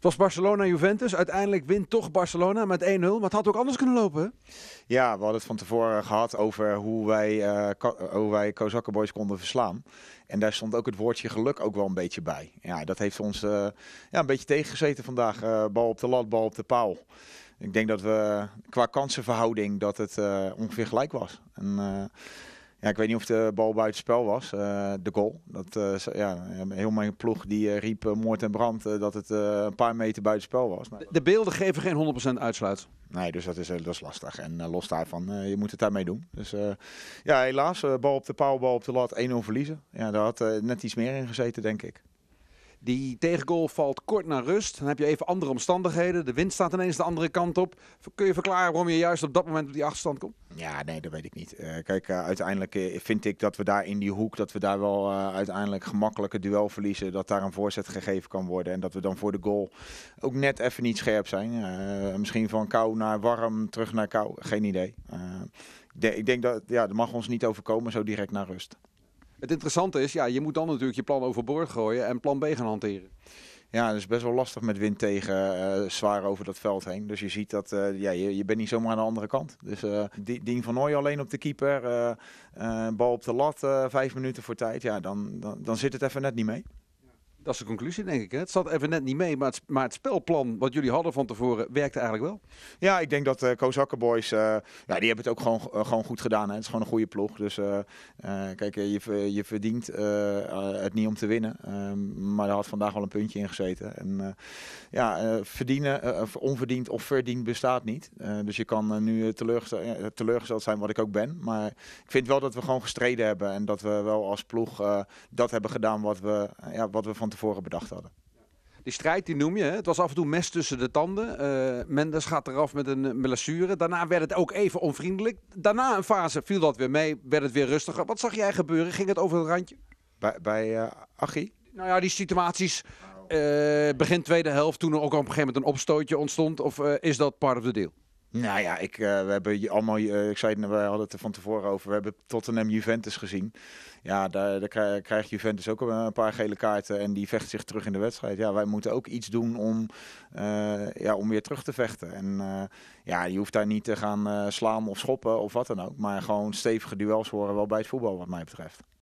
Het was Barcelona-Juventus. Uiteindelijk wint toch Barcelona met 1-0. Maar het had ook anders kunnen lopen. Ja, we hadden het van tevoren gehad over hoe wij, Ko- hoe wij Kozakken Boys konden verslaan. En daar stond ook het woordje geluk ook wel een beetje bij. Ja, dat heeft ons eh, ja, een beetje tegengezeten vandaag. Eh, bal op de lat, bal op de paal. Ik denk dat we qua kansenverhouding dat het ongeveer gelijk was. En, ja, ik weet niet of de bal buitenspel was, eh, de goal. Dat, eh, ja, heel mijn ploeg die eh, riep moord en brand dat het een paar meter buitenspel was. Maar, De- De beelden geven geen 100% uitsluit. Nee, dus dat is, dat is lastig. En los daarvan, je moet het daarmee doen. Dus ja, helaas, bal op de paal, bal op de lat, 1-0 verliezen. Ja, daar had net iets meer in gezeten, denk ik. Die tegengoal valt kort na rust. Dan heb je even andere omstandigheden. De wind staat ineens de andere kant op. Kun je verklaren waarom je juist op dat moment op die achterstand komt? Ja, nee, dat weet ik niet. Eh, kijk, eh, uiteindelijk eh, vind ik dat we daar in die hoek, dat we daar wel uiteindelijk gemakkelijk het duel verliezen. Dat daar een voorzet gegeven kan worden. En dat we dan voor de goal ook net even niet scherp zijn. Misschien van kou naar warm, terug naar kou. Geen idee. Ik denk dat, ja, dat mag ons niet overkomen zo direct naar rust. Het interessante is, ja, je moet dan natuurlijk je plan overboord gooien en plan B gaan hanteren. Ja, dat is best wel lastig met wind tegen, eh, zwaar over dat veld heen. Dus je ziet dat eh, ja, je, je bent niet zomaar aan de andere kant. Dus Di- Dien van Nooy alleen op de keeper, bal op de lat, vijf minuten voor tijd. Ja, dan, dan, dan zit het even net niet mee. Dat is de conclusie, denk ik. Hè? Het zat even net niet mee, maar het, maar het spelplan wat jullie hadden van tevoren werkte eigenlijk wel. Ja, ik denk dat eh Kozakken Boys, eh, ja, die hebben het ook gewoon, eh, gewoon goed gedaan. Hè. Het is gewoon een goede ploeg. Dus kijk, je, je verdient het niet om te winnen. Ehm, maar er had vandaag wel een puntje in gezeten. En ja, verdienen, onverdiend of verdiend bestaat niet. Dus je kan nu teleurgesteld, teleurgesteld zijn, wat ik ook ben. Maar ik vind wel dat we gewoon gestreden hebben. En dat we wel als ploeg dat hebben gedaan wat we, ja, wat we van tevoren bedacht hadden. Die strijd, die noem je. Hè? Het was af en toe mes tussen de tanden. Eh, Mendes gaat eraf met een blessure. Daarna werd het ook even onvriendelijk. Daarna een fase viel dat weer mee, werd het weer rustiger. Wat zag jij gebeuren? Ging het over het randje? Bij, bij eh, Achie? Nou ja, die situaties eh, begin tweede helft, toen er ook op een gegeven moment een opstootje ontstond. Of is dat part of the deal? Nou ja, ik, eh, we hebben allemaal, eh, ik zei het, we hadden het er van tevoren over. We hebben Tottenham Juventus gezien. Ja, daar, daar krij- krijgt Juventus ook een paar gele kaarten en die vecht zich terug in de wedstrijd. Ja, wij moeten ook iets doen om, eh, ja, om weer terug te vechten. En ja, je hoeft daar niet te gaan slaan of schoppen of wat dan ook. Maar gewoon stevige duels horen wel bij het voetbal wat mij betreft.